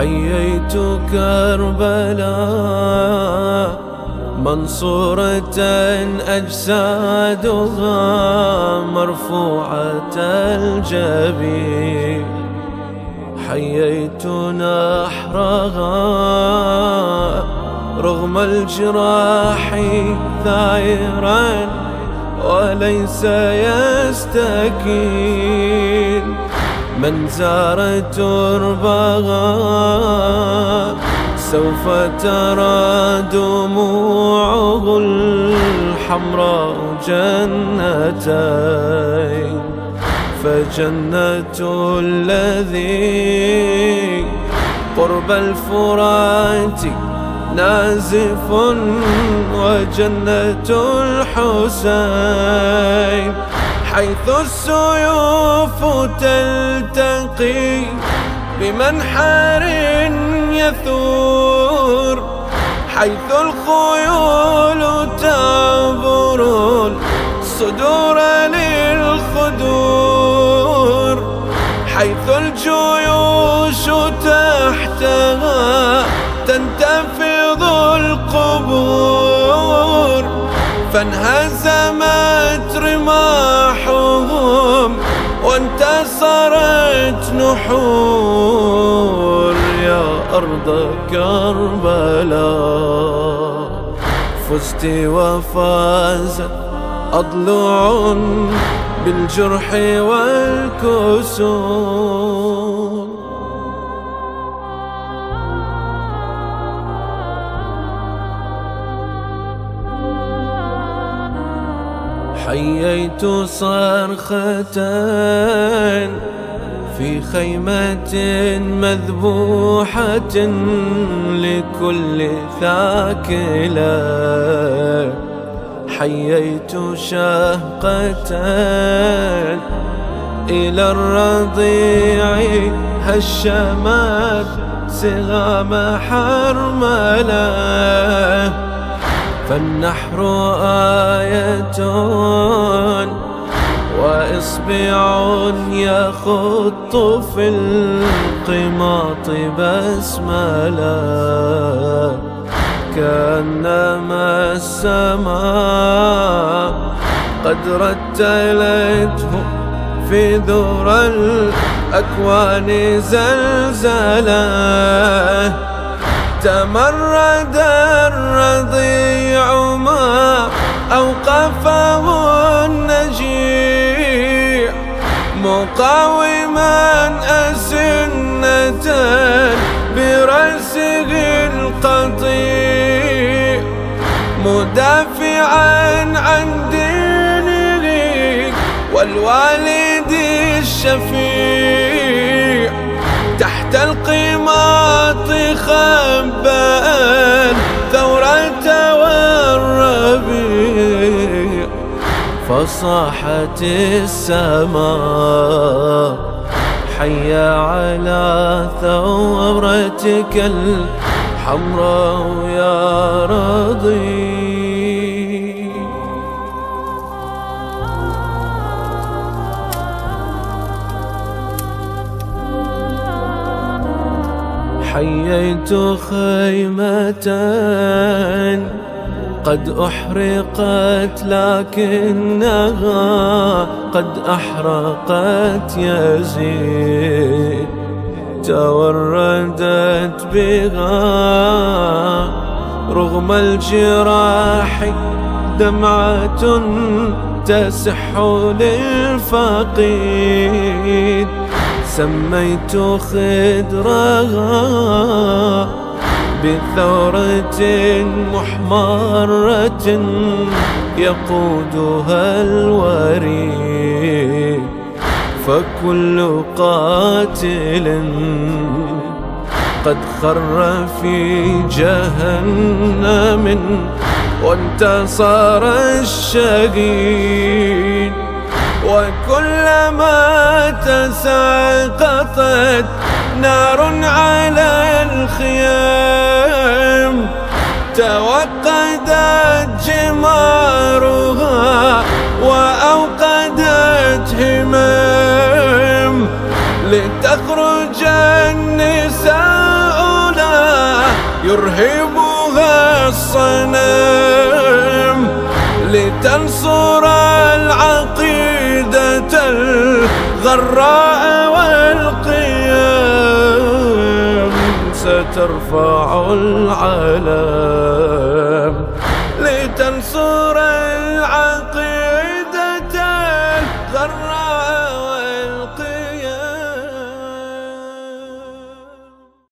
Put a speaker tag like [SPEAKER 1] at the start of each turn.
[SPEAKER 1] حييت كربلاء منصورة أجسادها مرفوعة الجبين. حييت نحرها رغم الجراح ثائرا وليس يستكين. من زار تربها سوف ترى دموعه الحمراء جنتين. فجنة الذي قرب الفرات نازف وجنة الحسين. حيث السيوف تلتقي بمنحر يثور حيث الخيول تعبر الصدور للخدور حيث الجيوش تحتها تنتفض فانهزمت رماحهم وانتصرت نحور يا أرض كربلاء. فزت وفازت أضلع بالجرح والكسور. حييت صرخة في خيمة مذبوحة لكل ثاكلة. حييت شهقة إلى الرضيع هشمت سغام حرملة. فالنحر آية وإصبع يخط في القماط بسملا كأنما السماء قد رتلته في ذرى الأكوان زلزله تمرد الرضيع ما أوقفه النجيع مقاوما أسنة برأسه القطيع مدافعا عن دينه والوالد الشفيع. القماط خبأ الثورة والربيع فصاحت السماء حي على ثورتك الحمراء يا رضي حييت خيمة. قد أحرقت لكنها قد أحرقت يزيد. توردت بها رغم الجراح دمعة تسح للفقيد. سميت خدرها بثورة محمرة يقودها الوريد فكل قاتل قد خر في جهنم وانتصر الشهيد وكلما تساقطت نار على الخيام توقدت جمارها وأوقدت همام. لتخرج النساء يرهبها الصنم لتنصر العقيدة الغراء والقيام سترفع العلم لتنصر العالم.